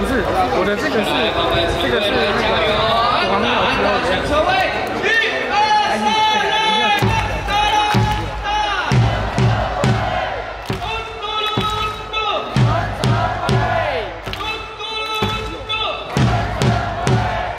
不是我的这个是这个是那个黄老师的